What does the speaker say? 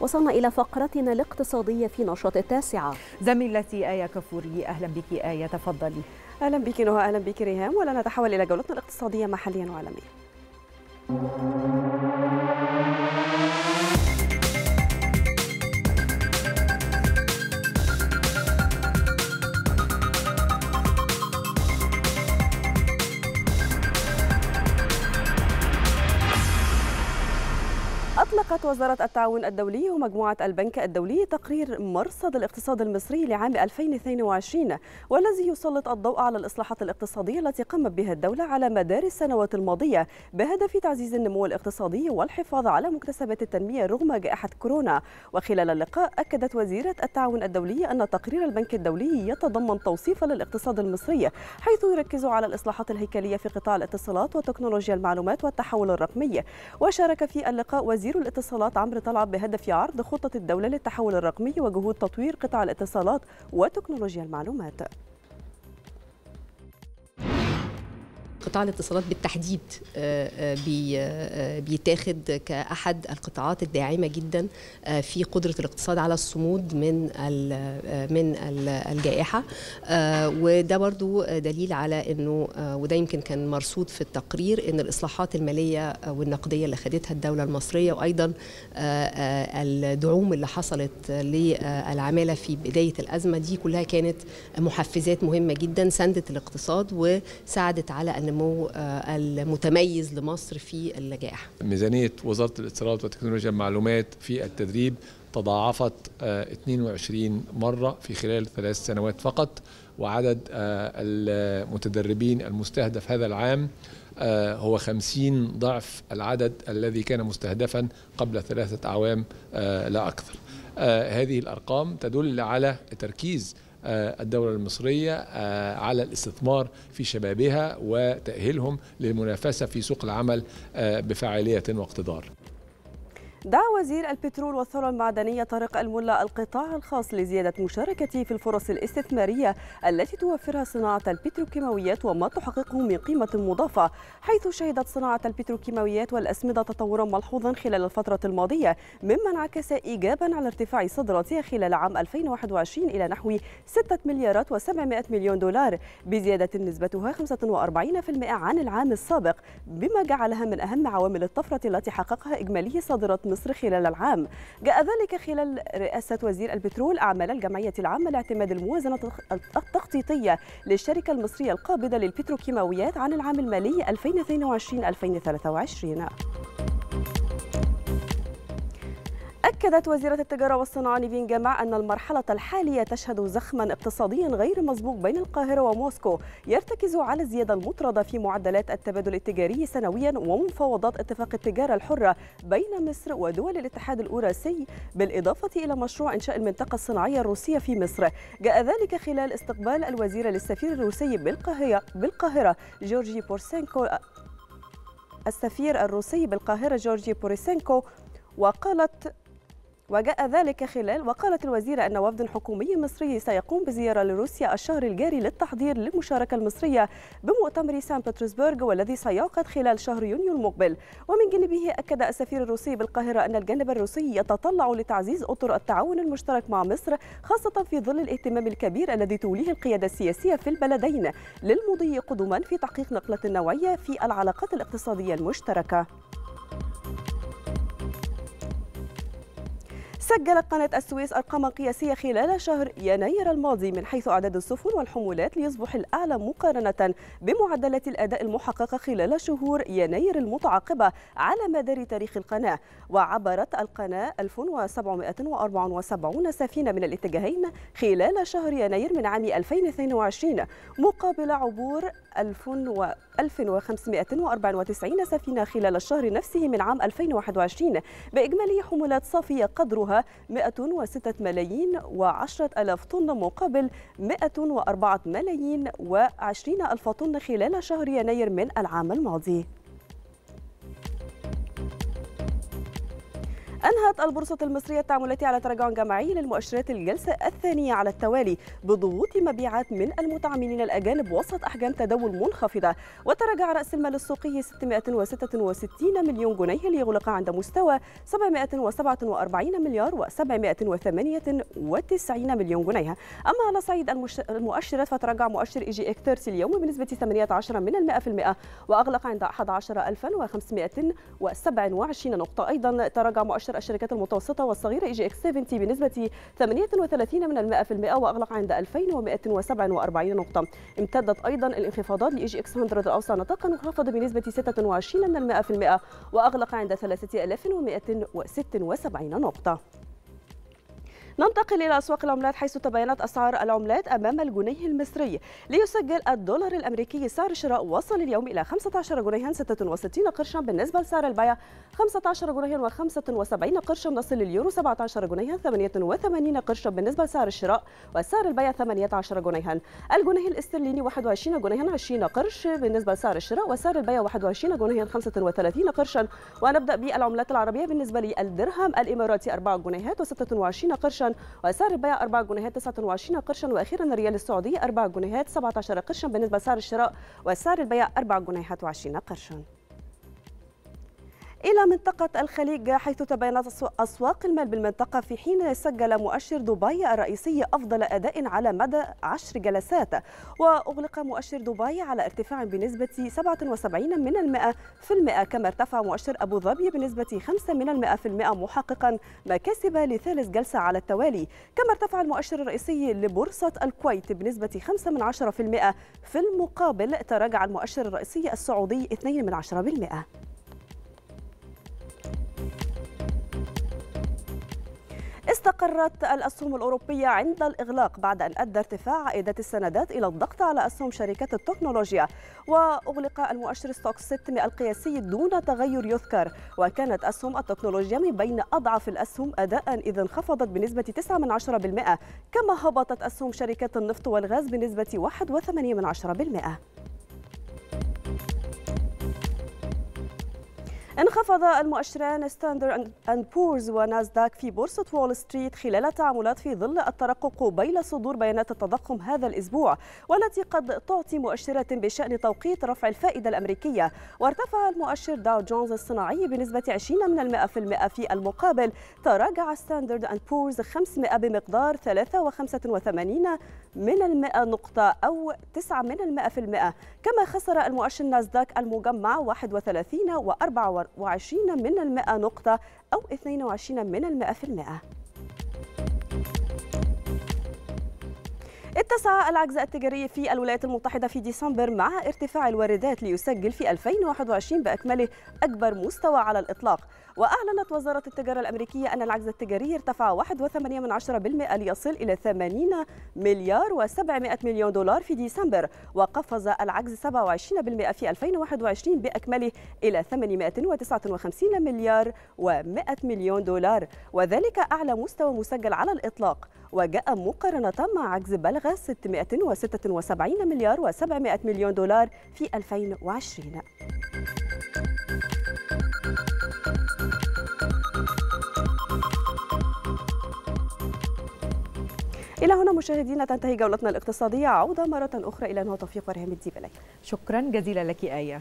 وصلنا إلى فقرتنا الاقتصادية في نشاط التاسعة. زميلتي آية كفوري أهلا بك آية تفضلي. أهلا بك نهى أهلا بك ريهام. ولا نتحول إلى جولتنا الاقتصادية محليا وعالميا. أطلقت وزارة التعاون الدولي ومجموعة البنك الدولي تقرير مرصد الاقتصاد المصري لعام 2022 والذي يسلط الضوء على الإصلاحات الاقتصادية التي قامت بها الدولة على مدار السنوات الماضية بهدف تعزيز النمو الاقتصادي والحفاظ على مكتسبات التنمية رغم جائحة كورونا. وخلال اللقاء أكدت وزيرة التعاون الدولي أن تقرير البنك الدولي يتضمن توصيفا للاقتصاد المصري حيث يركز على الإصلاحات الهيكلية في قطاع الاتصالات وتكنولوجيا المعلومات والتحول الرقمي. وشارك في اللقاء وزير الاتصالات عمرو طلعت بهدف عرض خطة الدولة للتحول الرقمي وجهود تطوير قطاع الاتصالات وتكنولوجيا المعلومات. قطاع الاتصالات بالتحديد بيتاخد كأحد القطاعات الداعمة جدا في قدرة الاقتصاد على الصمود من من الجائحة. وده برضو دليل على إنه وده يمكن كان مرصود في التقرير إن الإصلاحات المالية والنقدية اللي خدتها الدولة المصرية وأيضا الدعوم اللي حصلت للعمالة في بداية الأزمة دي كلها كانت محفزات مهمة جدا ساندت الاقتصاد وساعدت على النمو المتميز لمصر في الجائحة ميزانية وزارة الاتصالات وتكنولوجيا المعلومات في التدريب تضاعفت 22 مرة في خلال ثلاث سنوات فقط وعدد المتدربين المستهدف هذا العام هو 50 ضعف العدد الذي كان مستهدفا قبل ثلاثة أعوام لا أكثر. هذه الأرقام تدل على تركيز الدولة المصرية على الاستثمار في شبابها وتأهيلهم للمنافسة في سوق العمل بفعالية واقتدار. دعا وزير البترول والثروة المعدنية طارق الملا القطاع الخاص لزيادة مشاركته في الفرص الاستثمارية التي توفرها صناعة البتروكيماويات وما تحققه من قيمة مضافة حيث شهدت صناعة البتروكيماويات والأسمدة تطورا ملحوظا خلال الفترة الماضية مما انعكس إيجابا على ارتفاع صادراتها خلال عام 2021 إلى نحو 6 مليارات و700 مليون دولار بزيادة نسبتها 45% عن العام السابق بما جعلها من أهم عوامل الطفرة التي حققها إجمالي صادرات مصر خلال العام. جاء ذلك خلال رئاسة وزير البترول أعمال الجمعية العامة لاعتماد الموازنة التخطيطية للشركة المصرية القابضة للبتروكيماويات عن العام المالي 2022-2023 أكدت وزيرة التجارة والصناعة نيفين جمع أن المرحلة الحالية تشهد زخما اقتصاديا غير مسبوق بين القاهرة وموسكو يرتكز على الزيادة المطردة في معدلات التبادل التجاري سنويا ومفاوضات اتفاق التجارة الحرة بين مصر ودول الاتحاد الأوراسي بالإضافة إلى مشروع إنشاء المنطقة الصناعية الروسية في مصر. جاء ذلك خلال استقبال الوزير للسفير الروسي بالقاهرة, بالقاهرة جورجي بورسينكو السفير الروسي بالقاهرة جورجي بوريسينكو وقالت وجاء ذلك خلال وقالت الوزيرة أن وفد حكومي مصري سيقوم بزيارة لروسيا الشهر الجاري للتحضير للمشاركة المصرية بمؤتمر سان بطرسبرغ والذي سيعقد خلال شهر يونيو المقبل. ومن جانبه أكد السفير الروسي بالقاهرة أن الجانب الروسي يتطلع لتعزيز أطر التعاون المشترك مع مصر خاصة في ظل الاهتمام الكبير الذي توليه القيادة السياسية في البلدين. للمضي قدما في تحقيق نقلة نوعية في العلاقات الاقتصادية المشتركة. سجلت قناة السويس أرقاما قياسية خلال شهر يناير الماضي من حيث أعداد السفن والحمولات ليصبح الأعلى مقارنة بمعدلات الأداء المحققة خلال شهور يناير المتعاقبة على مدار تاريخ القناة. وعبرت القناة 1774 سفينة من الاتجاهين خلال شهر يناير من عام 2022 مقابل عبور 1594 سفينة خلال الشهر نفسه من عام 2021 بإجمالي حمولات صافية قدرها 106 ملايين و10 ألاف طن مقابل 104 ملايين و20 ألف طن خلال شهر يناير من العام الماضي. أنهت البورصة المصرية التعاملات على تراجع جماعي للمؤشرات الجلسة الثانية على التوالي بضغوط مبيعات من المتعاملين الأجانب وسط أحجام تداول منخفضة. وتراجع رأس المال السوقي 666 مليون جنيه ليغلق عند مستوى 747 مليار و798 مليون جنيه. أما على صعيد المؤشرات فتراجع مؤشر EGX 30 اليوم بنسبة 18 من المئة في المئة وأغلق عند 11527 نقطة. أيضا تراجع مؤشر الشركات المتوسطة والصغيرة EGX 70 بنسبة 38 من المئة في المئة وأغلق عند 2147 نقطة. امتدت أيضا الانخفاضات ل EGX 100 الأوسع نطاقا وانخفض بنسبة 26 من المئة في المئة وأغلق عند 3176 نقطة. ننتقل إلى أسواق العملات حيث تباينت أسعار العملات أمام الجنيه المصري. ليسجل الدولار الأمريكي سعر الشراء وصل اليوم إلى 15 جنيها 66 قرشا بالنسبة لسعر البيع. 15 جنيها و75 قرشا نصل اليورو 17 جنيها 88 قرشا بالنسبة لسعر الشراء وسعر البيع 18 جنيها. الجنيه الاسترليني 21 جنيها 20 قرش بالنسبة لسعر الشراء وسعر البيع 21 جنيها 35 قرشا. ونبدأ بالعملات العربية بالنسبة للدرهم. الإماراتي 4 جنيهات و26 قرشا وسعر البيع 4 جنيهات 29 قرشا وأخيرا الريال السعودي 4 جنيهات 17 قرشا بالنسبة لسعر الشراء وسعر البيع 4 جنيهات و20 قرشا. إلى منطقة الخليج حيث تباينت أسواق المال بالمنطقة في حين سجل مؤشر دبي الرئيسي أفضل أداء على مدى عشر جلسات. وأغلق مؤشر دبي على ارتفاع بنسبة 77 من المئة في المئة كما ارتفع مؤشر أبو ظبي بنسبة 5 من المئة في المئة محققا مكاسب لثالث جلسة على التوالي. كما ارتفع المؤشر الرئيسي لبورصة الكويت بنسبة 5 من 10 في المئة في المقابل تراجع المؤشر الرئيسي السعودي 2 من 10 بالمئة. استقرت الأسهم الأوروبية عند الإغلاق بعد أن أدى ارتفاع عائدات السندات إلى الضغط على أسهم شركات التكنولوجيا. وأغلق المؤشر ستوكس 600 القياسي دون تغير يذكر. وكانت أسهم التكنولوجيا من بين أضعف الأسهم أداء إذ انخفضت بنسبة 9 من 10 بالمئة كما هبطت أسهم شركات النفط والغاز بنسبة 1.8 انخفض المؤشران ستاندرد اند بورز وناسداك في بورصة وول ستريت خلال تعاملات في ظل الترقب قبيل صدور بيانات التضخم هذا الأسبوع والتي قد تعطي مؤشرات بشأن توقيت رفع الفائدة الأمريكية. وارتفع المؤشر داو جونز الصناعي بنسبة 20 من المئة في المئة في المقابل. تراجع ستاندرد اند بورز 500 بمقدار 83 من المئة نقطة أو 9 من المئة في المئة. كما خسر المؤشر ناسداك المجمع 31 و4 وعشرين من المئة نقطة أو 22 من المئة في المئة. اتسع العجز التجاري في الولايات المتحدة في ديسمبر مع ارتفاع الواردات ليسجل في 2021 بأكمله أكبر مستوى على الإطلاق. وأعلنت وزارة التجارة الأمريكية أن العجز التجاري ارتفع 1.8% ليصل إلى 80 مليار و700 مليون دولار في ديسمبر وقفز العجز 27% في 2021 بأكمله إلى 859 مليار و100 مليون دولار. وذلك أعلى مستوى مسجل على الإطلاق. وجاء مقارنة مع عجز بلغ 676 مليار و700 مليون دولار في 2020 إلى هنا مشاهدينا تنتهي جولتنا الاقتصادية. عودة مرة أخرى. إلى نهى توفيق ورهام الديب شكرا جزيلا لك آية.